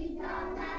Rita,